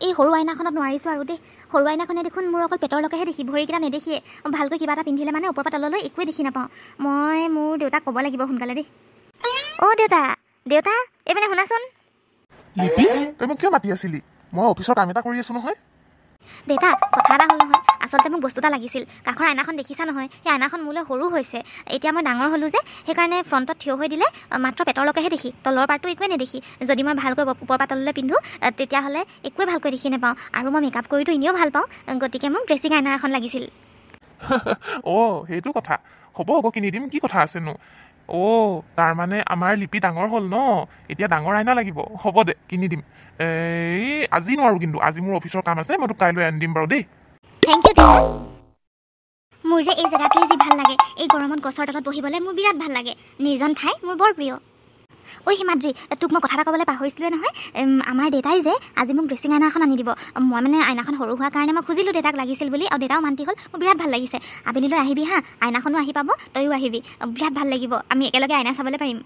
এই সৰু আইনাখনত নোৱাৰিছোঁ আৰু দেই। সৰু আইনাখনে দেখোন মোৰ অকল পেটৰলৈকেহে দেখি ভৰিকেইটা নেদেখিয়ে ভালকৈ কিবা এটা পিন্ধিলে মানে ওপৰৰ পৰা তললৈ একোৱে দেখি নাপাওঁ। মই মোৰ দেউতাক ক'ব লাগিব সোনকালে দেই। অ' দেউতা দেউতা এইপিনে শুনাচোন। লিপি তই মোক কিয় মাতি আছিলি? মই অফিচৰ কাম এটা কৰি আছো নহয়। দেউতা কথা এটা হ'ল নহয় আচলতে মোক বস্তু এটা লাগিছিল। কাষৰ আইনাখন দেখিছা নহয় সেই আইনাখন মোলৈ সৰু হৈছে। এতিয়া মই ডাঙৰ হ'লোঁ যে সেইকাৰণে ফ্ৰণ্টত থিয় হৈ দিলে মাত্ৰ পেটৰলৈকেহে দেখি। তলৰ পাৰ্টটো একোৱে নেদেখি। যদি মই ভালকৈ ওপ- ওপৰৰ পৰা তললৈ পিন্ধো তেতিয়াহ'লে একোৱে ভালকৈ দেখি নাপাওঁ। আৰু মই মেকআপ কৰিতো এনেও ভাল পাওঁ। গতিকে মোক ড্ৰেছিং আইনা এখন লাগিছিল। অ' সেইটো কথা। হ'ব হ'ব কিনি দিম। কি কথা আছেনো? অ' তাৰমানে আমাৰ লিপি ডাঙৰ হ'ল ন? এতিয়া ডাঙৰ আইনা লাগিব। হ'ব দে কিনি দিম। এই আজি নোৱাৰোঁ কিন্তু। আজি মোৰ অফিচৰ কাম আছে মই তোক কাইলৈ আনি দিম বাৰু দেই। থেংক ইউ মোৰ যে এই জেগাটোৱে যি ভাল লাগে এই গৰমত গছৰ তলত বহিবলৈ মোৰ বিৰাট ভাল লাগে। নিৰ্জন ঠাই মোৰ বৰ প্ৰিয়। ঐ হিমাদ্ৰী তোক মই কথা এটা ক'বলৈ পাহৰিছিলোৱে নহয়। আমাৰ দেউতাই যে আজি মোক ড্ৰেছিং আইনা এখন আনি দিব। মই মানে আইনাখন সৰু হোৱাৰ কাৰণে মই খুজিলোঁ দেউতাক লাগিছিল বুলি আৰু দেউতাও মান্তি হ'ল। মোৰ বিৰাট ভাল লাগিছে। আবেলিলৈ আহিবি হা আইনাখনো আহি পাব তয়ো আহিবি। বিৰাট ভাল লাগিব। আমি একেলগে আইনা চাবলৈ পাৰিম।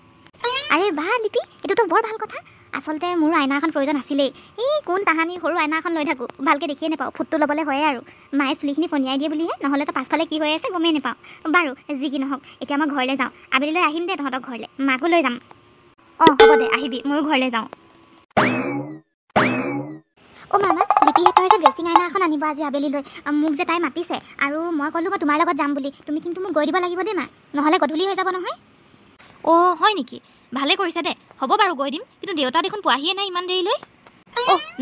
আৰে বাহ লিপি এইটোতো বৰ ভাল কথা। আচলতে মোৰো আইনা এখন প্ৰয়োজন আছিলেই। এই কোন তাহানি সৰু আইনা এখন লৈ থাকোঁ ভালকৈ দেখিয়ে নাপাওঁ। ফুটটো ল'বলৈ হয়ে আৰু। মায়ে চুলিখিনি ফনিয়াই দিয়ে বুলিহে নহ'লেতো পাছফালে কি হৈ আছে গমেই নাপাওঁ। বাৰু যি কি নহওক এতিয়া মই ঘৰলৈ যাওঁ। আবেলিলৈ আহিম দে তহঁতৰ ঘৰলৈ। মাকো লৈ যাম। অঁ হ'ব দে আহিবি ময়ো ঘৰলৈ যাওঁ। অ' মামা লিপিহঁতৰ যে ড্ৰেছিং আইনা এখন আনিব আজি আবেলিলৈ মোক যে তাই মাতিছে আৰু মই ক'লোঁ মই তোমাৰ লগত যাম বুলি তুমি কিন্তু মোক গৈ দিব লাগিব দেই মা নহ'লে গধূলি হৈ যাব নহয়। অ' হয় নেকি? ভালে কৰিছে দে হ'ব বাৰু গৈ দিম কিন্তু দেউতা দেখোন পোৱাহিয়ে নাই ইমান দেৰিলৈ।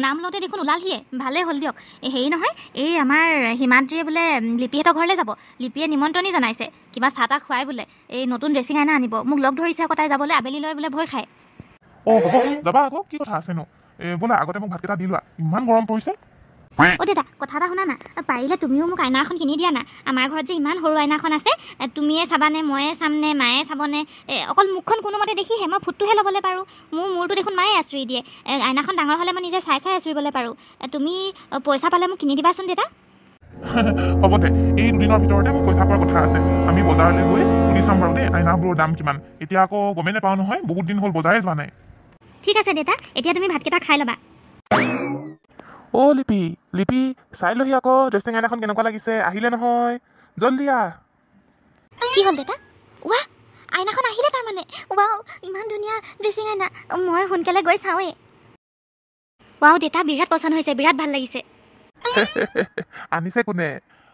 নাম লওঁতে দেখোন ওলালহিয়ে। ভালে হ'ল দিয়ক। হেৰি নহয় এই আমাৰ হিমাদ্ৰীয়ে বোলে লিপিহঁতৰ ঘৰলৈ যাব। লিপিয়ে নিমন্ত্ৰণী জনাইছে। কিবা চাহ তাহ খুৱাই বোলে। এই নতুন ড্ৰেছিং আইনা আনিব। মোক লগ ধৰিছে আকৌ তাই যাবলৈ আবেলিলৈ বোলে ভয় খায়। অ' হ'ব। যাবা আকৌ কি কথা আছেনো? এই বোলা আগতে মোক ভাতকেইটা দি লোৱা। ইমান গৰম পৰিছে। অ' দেউতা কথা এটা শুনা না? পাৰিলে তুমিও মোক আইনা এখন কিনি দিয়া না। আমাৰ ঘৰত যে ইমান সৰু আইনাখন আছে তুমিয়ে চাবানে ময়ে চামনে মায়ে চাবনে অকল মুখখন কোনোমতে দেখিহে মই ফুটটোহে ল'বলৈ পাৰোঁ। মোৰ মূৰটো দেখোন মায়ে আঁচুৰি দিয়ে। আইনাখন ডাঙৰ হ'লে মই নিজে চাই চাই আঁচুৰিবলৈ পাৰোঁ। তুমি পইচা পালে মোক কিনি দিবাচোন দেউতা। হ'ব দে এই দুদিনৰ ভিতৰতে মোক পইচা পোৱাৰ কথা আছে। আমি বজাৰলৈ গৈ সুধি চাম বাৰু দেই আইনাবোৰৰ দাম কিমান। এতিয়া আকৌ গমেই নাপাওঁ নহয় বহুত দিন হ'ল বজাৰে যোৱা নাই। ঠিক আছে দেউতা এতিয়া তুমি ভাতকেইটা খাই ল'বা। অ' লিপি লিপি চাই লহি আকৌ ড্ৰেছিং আইনাখন কেনেকুৱা লাগিছে আহিলে নহয়। জল্দি আহ। কি হ'ল দেউতা? ৱাহ আইনাখন আহিলে তাৰমানে। ৱাও ইমান ধুনীয়া ড্ৰেছিং আইনা। মই সোনকালে গৈ চাওঁৱেই। ৱাও দেউতা বিৰাট পচন্দ হৈছে বিৰাট ভাল লাগিছে। আনিছে কোনে?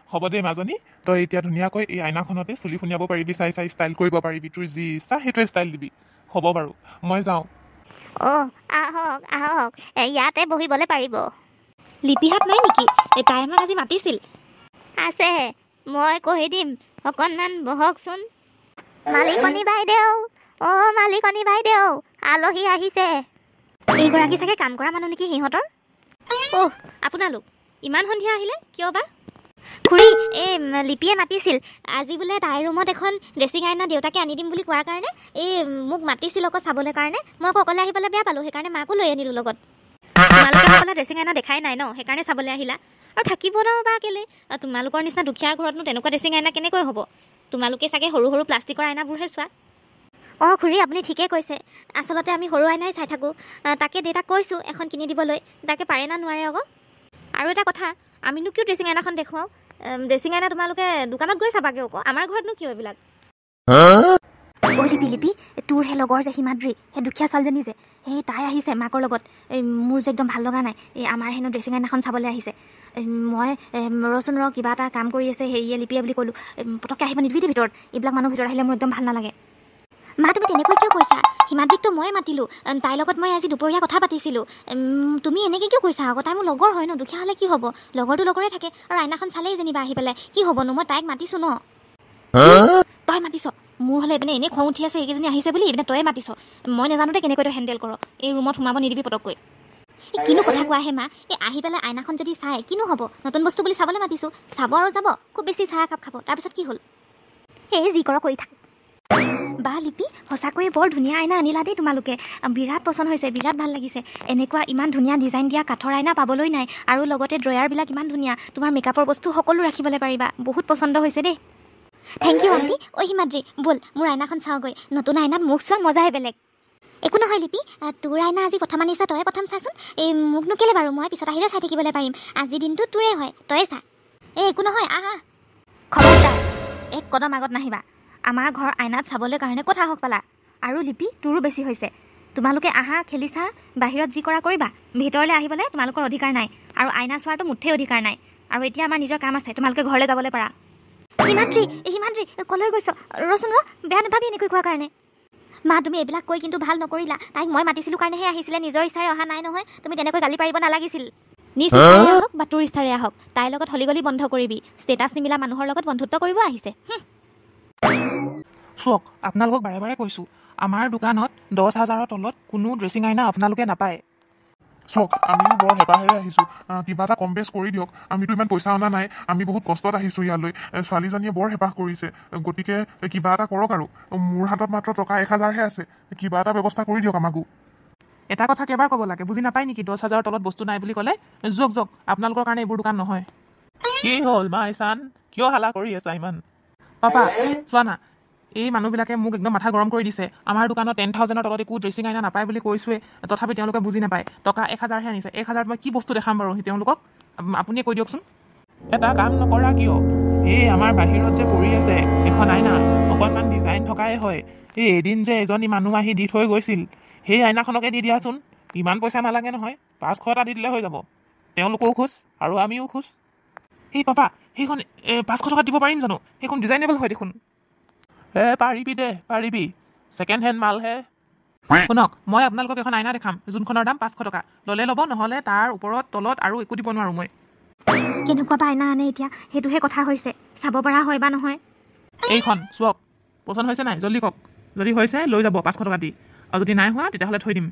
হ'ব দে মাজনী। তই এতিয়া ধুনীয়াকৈ এই আইনাখনতে চুলি শুনিয়াব পাৰিবি চাই চাই ষ্টাইল কৰিব পাৰিবি। তোৰ যি ইচ্ছা সেইটোৱে ষ্টাইল দিবি। হ'ব বাৰু মই যাওঁ। অঁ আহক আহক ইয়াতে বহিবলৈ পাৰিব। লিপিহাত নাই নেকি? এই তাই আমাক আজি মাতিছিল। আছে মই কৈ দিম অকণমান বহকচোন মালিকনী বাইদেউ অ' মালিকনী বাইদেউ আলহী আহিছে। এইগৰাকী চাগে কাম কৰা মানুহ নেকি সিহঁতৰ? অহ আপোনালোক ইমান সন্ধিয়া আহিলে কিয় বা? খুৰী এই লিপিয়ে মাতিছিল। আজি বোলে তাইৰ ৰুমত এখন ড্ৰেছিং আইনা দেউতাকে আনি দিম বুলি কোৱাৰ কাৰণে এই মোক মাতিছিল আকৌ চাবলৈ কাৰণে। মই আকৌ অকলে আহিবলৈ বেয়া পালোঁ সেইকাৰণে মাকো লৈ আনিলোঁ লগত। তোমালোকে ড্ৰেছিং আইনা দেখাই নাই ন? সেইকাৰণে চাবলৈ আহিলা। আৰু থাকিব ন বা কেলে? তোমালোকৰ নিচিনা দুখীয়াৰ ঘৰতনো তেনেকুৱা ড্ৰেছিং আইনা কেনেকৈ হ'ব? তোমালোকে চাগে সৰু সৰু প্লাষ্টিকৰ আইনাবোৰহে চোৱা। অঁ খুৰী আপুনি ঠিকেই কৈছে। আচলতে আমি সৰু আইনাই চাই থাকোঁ। তাকে দেউতাক কৈছোঁ এখন কিনি দিবলৈ। তাকে পাৰে না নোৱাৰে আকৌ। আৰু এটা কথা আমিনো কিয় ড্ৰেছিং আইনাখন দেখুৱাওঁ? ড্ৰেছিং আইনা তোমালোকে দোকানত গৈ চাবাগৈ আকৌ। আমাৰ ঘৰতনো কিয় এইবিলাক? অ' লিপি লিপি তোৰ সেই লগৰ যে হিমাদ্ৰী সেই দুখীয়া ছোৱালীজনী যে সেই তাই আহিছে মাকৰ লগত। এই মোৰ যে একদম ভাল লগা নাই এই আমাৰ হেনো ড্ৰেছিং আইনাখন চাবলৈ আহিছে। মই ৰচোন ৰ কিবা এটা কাম কৰি আছে হেৰিয়ে লিপিয়ে বুলি ক'লোঁ। পটককৈ আহিব নিদিবি দেই ভিতৰত এইবিলাক মানুহ ভিতৰত আহিলে মোৰ একদম ভাল নালাগে। মা তুমি তেনেকৈ কিয় কৈছা? হিমাদ্ৰীকতো ময়ে মাতিলোঁ তাইৰ লগত মই আজি দুপৰীয়া কথা পাতিছিলোঁ। তুমি এনেকৈ কিয় কৈছা আকৌ? তাই মোৰ লগৰ হয় ন দুখীয়া হ'লে কি হ'ব? লগৰটো লগৰে থাকে আৰু আইনাখন চালেই যেনিবা আহি পেলাই কি হ'বনো? মই তাইক মাতিছোঁ ন। তই মাতিছ। মোৰ হ'লে এইপিনে এনেই খং উঠি আছে এইকেইজনী আহিছে বুলি। এইপিনে তয়ে মাতিছ। মই নাজানোতে কেনেকৈ তই হেণ্ডেল কৰ। এই ৰুমত সোমাব নিদিবি পটককৈ এই কিনো কথা কোৱা হে মা? এই আহি পেলাই আইনাখন যদি চাই কিনো হ'ব? নতুন বস্তু বুলি চাবলৈ মাতিছোঁ। চাব আৰু যাব। খুব বেছি চাহ একাপ খাব। তাৰপিছত কি হ'ল? এই যি কৰ কৰি থাক। বা লিপি সঁচাকৈয়ে বৰ ধুনীয়া আইনা আনিলা দেই তোমালোকে। বিৰাট পচন্দ হৈছে বিৰাট ভাল লাগিছে। এনেকুৱা ইমান ধুনীয়া ডিজাইন দিয়া কাঠৰ আইনা পাবলৈ নাই। আৰু লগতে ড্ৰয়াৰবিলাক ইমান ধুনীয়া। তোমাৰ মেকআপৰ বস্তু সকলো ৰাখিবলৈ পাৰিবা। বহুত পচন্দ হৈছে দেই। থেংক ইউ আণ্টি ঐ হিমাদ্ৰী ব'ল মোৰ আইনাখন চাওঁগৈ। নতুন আইনাত মুখ চোৱা মজাই বেলেগ। একো নহয় লিপি। তোৰ আইনা আজি প্ৰথম আনিছ তই প্ৰথম চাচোন। এই মোকনো কেলে বাৰু? মই পিছত আহিলে চাই থাকিবলৈ পাৰিম। আজি দিনটো তোৰে হয়। তয়ে চা। এই একো নহয় আহা খবৰদাৰ এক কদম আগত নাহিবা। আমাৰ ঘৰ আইনাত চাবলৈ কাৰণে কথা হওক পালা? আৰু লিপি তোৰো বেছি হৈছে। তোমালোকে আহা খেলিছা বাহিৰত যি কৰা কৰিবা ভিতৰলৈ আহিবলৈ তোমালোকৰ অধিকাৰ নাই। আৰু আইনা চোৱাটো মুঠেই অধিকাৰ নাই। আৰু এতিয়া আমাৰ নিজৰ কাম আছে তোমালোকে ঘৰলৈ যাবলৈ পাৰা। হিমাদ্ৰী হিমাদ্ৰী কলৈ গৈছ? ৰচোন ৰ বেয়া নাপাবি এনেকৈ কোৱাৰ কাৰণে। মা তুমি এইবিলাক কৈ কিন্তু ভাল নকৰিলা। তাইক মই মাতিছিলোঁ কাৰণেহে আহিছিলে নিজৰ ইচ্ছাৰে অহা নাই নহয়। তুমি তেনেকৈ গালি পাৰিব নালাগিছিল। নিজ ইচ্ছাৰে আহক বা তোৰ ইচ্ছাৰে আহক তাইৰ লগত হলি গলি বন্ধ কৰিবি। ষ্টেটাছ নিমিলা মানুহৰ লগত বন্ধুত্ব কৰিব আহিছে। চাওক আপোনালোকক বাৰে বাৰে কৈছোঁ আমাৰ দোকানত দহ হাজাৰৰ তলত কোনো ড্ৰেছিং আইনা আপোনালোকে নাপায়। চাওক আমিও বৰ হেঁপাহেৰে আহিছোঁ। আহ, কিবা এটা কম বেছ কৰি দিয়ক। আমিতো ইমান পইচা অনা নাই। আমি বহুত কষ্টত আহিছোঁ ইয়ালৈ। ছোৱালীজনীয়ে বৰ হেঁপাহ কৰিছে। গতিকে কিবা এটা কৰক আৰু। মোৰ হাতত মাত্ৰ টকা এক হাজাৰহে আছে। কিবা এটা ব্যৱস্থা কৰি দিয়ক আমাকো। এটা কথা কেইবাৰ ক'ব লাগে। বুজি নাপায় নেকি? দহ হাজাৰৰ তলত বস্তু নাই বুলি ক'লে যওক যওক। আপোনালোকৰ কাৰণে এইবোৰ দোকান নহয়। কি হ'ল মাই চান কিয় হালা কৰি আছা ইমান? পাপা চোৱা না। এই মানুহবিলাকে মোক একদম মাথা গৰম কৰি দিছে। আমাৰ দোকানত টেন থাউজেণ্ডৰ তলত একো ড্ৰেছিং আইনা নাপায় বুলি কৈছোৱে তথাপি তেওঁলোকে বুজি নাপায়। টকা এক হাজাৰহে আনিছে। এক হাজাৰত মই কি বস্তু দেখাম বাৰু তেওঁলোকক? আপ- আপুনিয়ে কৈ দিয়কচোন। এটা কাম নকৰা কিয়? এই আমাৰ বাহিৰত যে পৰি আছে এখন আইনা। অকণমান ডিজাইন থকাই হয়। এই এদিন যে এজনী মানুহ আহি দি থৈ গৈছিল সেই আইনাখনকে দি দিয়াচোন। ইমান পইচা নালাগে নহয়। পাঁচশ এটা দি দিলে হৈ যাব। তেওঁলোকেও খোজ আৰু আমিও খোজ সেই পাপা সেইখন পাঁচশ টকাত দিব পাৰিম জানো? সেইখন ডিজাইনেবল হয় দেখোন। এ পাৰিবি দে পাৰিবি। ছেকেণ্ড হেণ্ড মালহে শুনক মই আপোনালোকক এখন আইনা দেখাম যোনখনৰ দাম পাঁচশ টকা। ল'লে ল'ব নহ'লে তাৰ ওপৰত তলত আৰু একো দিব নোৱাৰোঁ মই। কেনেকুৱা বা আইনা আনে এতিয়া? সেইটোহে কথা হৈছে। চাব পৰা হয় বা নহয়? এইখন চোৱক। পচন্দ হৈছে নাই? জল্দি কওক। যদি হৈছে লৈ যাব পাঁচশ টকা দি। আৰু যদি নাই হোৱা তেতিয়াহ'লে থৈ দিম।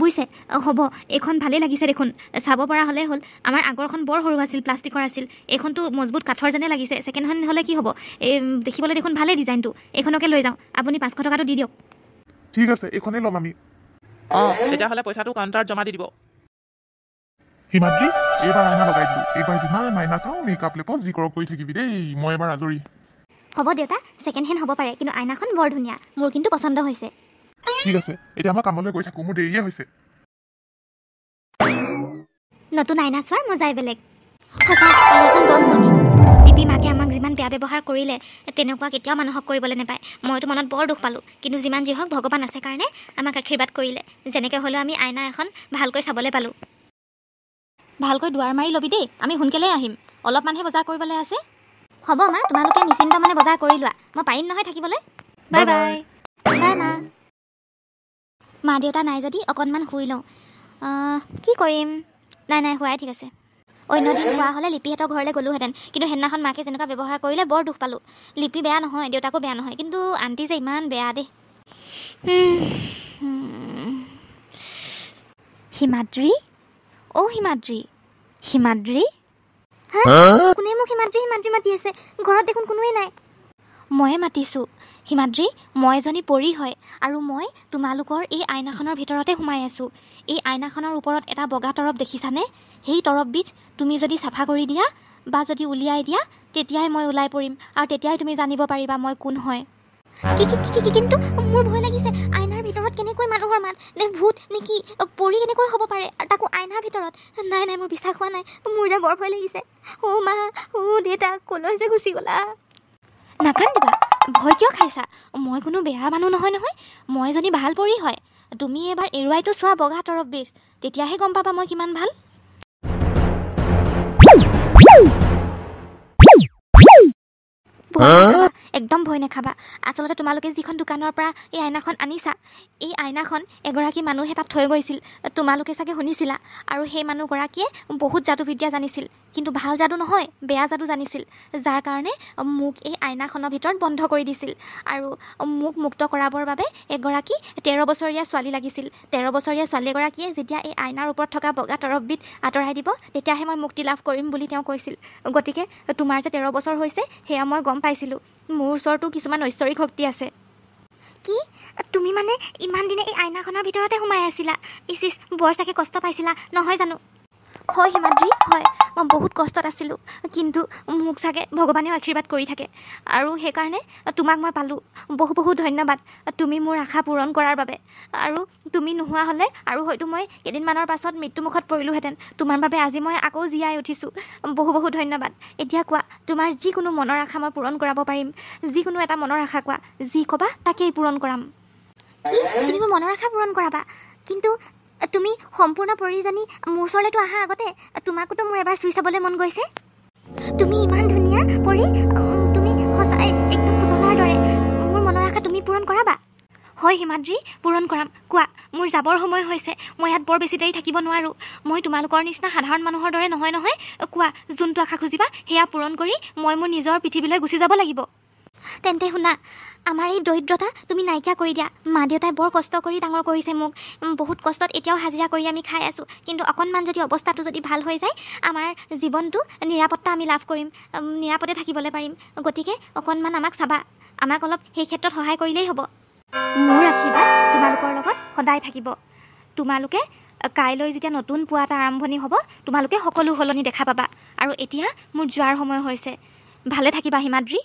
বুজিছে হ'ব এইখন ভালেই লাগিছে দেখোন। চাব পৰা হ'লেই হ'ল আমাৰ আগৰখন বৰ সৰু আছিল প্লাষ্টিকৰ আছিল। এইখনতো মজবুত কাঠৰ যেনে লাগিছে ছেকেণ্ড হেণ্ড হ'লে কি হ'ব? এই দেখিবলৈ দেখোন ভালেই ডিজাইনটো। এইখনকে লৈ যাওঁ আপুনি পাঁচশ টকাটো দি দিয়ক। ঠিক আছে এইখনেই ল'ম আমি। অঁ তেতিয়াহ'লে পইচাটো কাউণ্টাৰত জমা দি দিব। হিমাদ্ৰী এইবাৰ আইনা লগাই দিলোঁ। এইবাৰ যিমান আইনা চাওঁ মেকআপ লেপত যি কৰক কৰি থাকিবি দেই। মই এবাৰ আজৰি। হ'ব দেউতা ছেকেণ্ড হেণ্ড হ'ব পাৰে কিন্তু আইনাখন বৰ ধুনীয়া। মোৰ কিন্তু পচন্দ হৈছে। ঠিক আছে এতিয়া মই কামলৈ গৈ থাকোঁ মোৰ দেৰিয়ে হৈছে। নতুন আইনা চোৱাৰ মজাই বেলেগ। সঁচা আইনাখন বৰ শুৱনি টিপি মাকে আমাক যিমান বেয়া ব্যৱহাৰ কৰিলে তেনেকুৱা কেতিয়াও মানুহক কৰিবলৈ নাপায়। মইতো মনত বৰ দুখ পালোঁ। কিন্তু যিমান যি হওক ভগৱান আছে কাৰণে আমাক আশীৰ্বাদ কৰিলে। যেনেকৈ হ'লেও আমি আইনা এখন ভালকৈ চাবলৈ পালোঁ। ভালকৈ দুৱাৰ মাৰি ল'বি দেই আমি সোনকালে আহিম। অলপমানহে বজাৰ কৰিবলৈ আছে। হ'ব মা তোমালোকে নিশ্চিন্ত মানে বজাৰ কৰি লোৱা। মই পাৰিম নহয় থাকিবলৈ। বাই। বাই। বাই মা। মা দেউতা নাই যদি অকণমান শুই লওঁ। কি কৰিম? নাই নাই শুৱাই ঠিক আছে। অন্য দিন হোৱা হ'লে লিপিহঁতৰ ঘৰলৈ গ'লোহেঁতেন। কিন্তু সেইদিনাখন মাকে যেনেকুৱা ব্যৱহাৰ কৰিলে বৰ দুখ পালোঁ। লিপি বেয়া নহয় দেউতাকো বেয়া নহয়। কিন্তু আণ্টি যে ইমান বেয়া দেই। হিমাদ্ৰী? অ' হিমাদ্ৰী। হিমাদ্ৰী? কোনে মোক হিমাদ্ৰী হিমাদ্ৰী মাতি আছে? ঘৰত দেখোন কোনোৱেই নাই। ময়ে মাতিছোঁ। হিমাদ্ৰী মই এজনী পৰী হয় আৰু মই তোমালোকৰ এই আইনাখনৰ ভিতৰতে সোমাই আছোঁ। এই আইনাখনৰ ওপৰত এটা বগা তৰপ দেখিছানে? সেই তৰপবিধ তুমি যদি চাফা কৰি দিয়া বা যদি উলিয়াই দিয়া তেতিয়াই মই ওলাই পৰিম আৰু তেতিয়াই তুমি জানিব পাৰিবা মই কোন হয়। কিন্তু মোৰ ভয় লাগিছে। আইনাৰ ভিতৰত কেনেকৈ মানুহৰ মাত? নে ভূত নে কি? পৰি কেনেকৈ হ'ব পাৰে? তাকো আইনাৰ ভিতৰত? নাই নাই মোৰ বিশ্বাস হোৱা নাই। মোৰ যে বৰ ভয় লাগিছে। অ' মা অ' দেউতা ক'লৈ যে গুচি গ'লা? নাকান্দিবা। ভয় কিয় খাইছা? মই কোনো বেয়া মানুহ নহয় নহয় মই এজনী ভাল পৰী হয় তুমি এবাৰ এৰুৱাইতো চোৱা বগা তৰপবিধ তেতিয়াহে গম পাবা মই কিমান ভাল। নাখাবা, একদম ভয় নাখাবা। আচলতে তোমালোকে যিখন দোকানৰ পৰা এই আইনাখন আনিছা এই আইনাখন এগৰাকী মানুহে তাত থৈ গৈছিল। তোমালোকে চাগে শুনিছিলা? আৰু সেই মানুহগৰাকীয়ে বহুত যাদুবিদ্যা জানিছিল। কিন্তু ভাল যাদু নহয় বেয়া যাদু জানিছিল। যাৰ কাৰণে মোক এই আইনাখনৰ ভিতৰত বন্ধ কৰি দিছিল। আৰু মোক মুক্ত কৰাবৰ বাবে এগৰাকী তেৰ বছৰীয়া ছোৱালী লাগিছিল। তেৰ বছৰীয়া ছোৱালী এগৰাকীয়ে যেতিয়া এই আইনাৰ ওপৰত থকা বগা তৰপবিধ আঁতৰাই দিব তেতিয়াহে মই মুক্তি লাভ কৰিম বুলি তেওঁ কৈছিল। গতিকে তোমাৰ যে তেৰ বছৰ হৈছে সেয়া মই গম পাইছিলোঁ। মোৰ ওচৰতো কিছুমান ঐশ্বৰিক শক্তি আছে। কি? তুমি মানে ইমান দিনে এই আইনাখনৰ ভিতৰতে সোমাই আছিলা। ইচ ইচ বৰ চাগে কষ্ট পাইছিলা নহয় জানো? হয় হিমাদ্ৰী হয় মই বহুত কষ্টত আছিলোঁ। কিন্তু মোক চাগে ভগৱানেও আশীৰ্বাদ কৰি থাকে। আৰু সেইকাৰণে তোমাক মই পালোঁ। বহু বহু ধন্যবাদ তুমি মোৰ আশা পূৰণ কৰাৰ বাবে। আৰু তুমি নোহোৱা হ'লে আৰু হয়তো মই কেইদিনমানৰ পাছত মৃত্যুমুখত পৰিলোহেঁতেন। তোমাৰ বাবে আজি মই আকৌ জীয়াই উঠিছোঁ। বহু বহু ধন্যবাদ। এতিয়া কোৱা তোমাৰ যিকোনো মনৰ আশা মই পূৰণ কৰাব পাৰিম। যিকোনো এটা মনৰ আশা কোৱা যি ক'বা তাকেই পূৰণ কৰাম। তুমি মোৰ মনৰ আশা পূৰণ কৰাবা? কিন্তু তুমি সম্পূৰ্ণ পৰিজনী মোৰ ওচৰলৈতো অহা আগতে তোমাকোতো মোৰ এবাৰ চুই চাবলৈ মন গৈছে। তুমি ইমান ধুনীয়া পৰি তুমি সঁচাই একদম পুতলাৰ দৰে। মোৰ মনৰ আশা তুমি পূৰণ কৰাবা? হয় হিমাদ্ৰী পূৰণ কৰাম। কোৱা মোৰ যাবৰ সময় হৈছে। মই ইয়াত বৰ বেছি দেৰি থাকিব নোৱাৰোঁ। মই তোমালোকৰ নিচিনা সাধাৰণ মানুহৰ দৰে নহয় নহয়? কোৱা যোনটো আশা খুজিবা সেয়া পূৰণ কৰি মই মোৰ নিজৰ পৃথিৱীলৈ গুচি যাব লাগিব। তেন্তে শুনা আমাৰ এই দৰিদ্ৰতা তুমি নাইকিয়া কৰি দিয়া। মা দেউতাই বৰ কষ্ট কৰি ডাঙৰ কৰিছে মোক। বহুত কষ্টত এতিয়াও হাজিৰা কৰি আমি খাই আছোঁ। কিন্তু অকণমান যদি অৱস্থাটো যদি ভাল হৈ যায় আমাৰ জীৱনটো নিৰাপত্তা আমি লাভ কৰিম। নিৰাপদে থাকিবলৈ পাৰিম। গতিকে অকণমান আমাক চাবা। আমাক অলপ সেই ক্ষেত্ৰত সহায় কৰিলেই হ'ব। মোৰ আশীৰ্বাদ তোমালোকৰ লগত সদায় থাকিব। তোমালোকে কাইলৈ যেতিয়া নতুন পুৱা এটা আৰম্ভণি হ'ব তোমালোকে সকলো সলনি দেখা পাবা। আৰু এতিয়া মোৰ যোৱাৰ সময় হৈছে। ভালে থাকিবা হিমাদ্ৰী।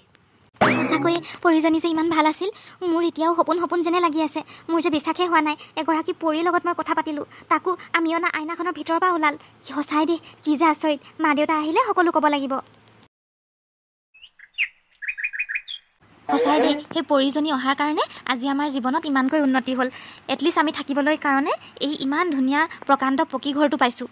সঁচাকৈয়ে পৰিজনী যে ইমান ভাল আছিল মোৰ এতিয়াও সপোন সপোন যেনে লাগি আছে। মোৰ যে বিশ্বাসেই হোৱা নাই এগৰাকী পৰীৰ লগত মই কথা পাতিলোঁ। তাকো আমি অনা আইনাখনৰ ভিতৰৰ পৰা ওলাল। সঁচাই দেই কি যে আচৰিত। মা দেউতা আহিলে সকলো ক'ব লাগিব। সঁচাই দেই সেই পৰিজনী অহাৰ কাৰণে আজি আমাৰ জীৱনত ইমানকৈ উন্নতি হ'ল। এটলিষ্ট আমি থাকিবলৈ কাৰণে এই ইমান ধুনীয়া প্ৰকাণ্ড পকী ঘৰটো পাইছোঁ।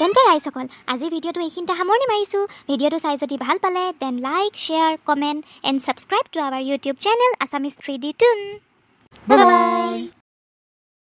তেন্তে ৰাইজসকল আজিৰ ভিডিঅ'টো এইখিনিতে সামৰণি মাৰিছোঁ। ভিডিঅ'টো চাই যদি ভাল পালে then like share comment and subscribe to our YouTube channel Assamese three D toon bye bye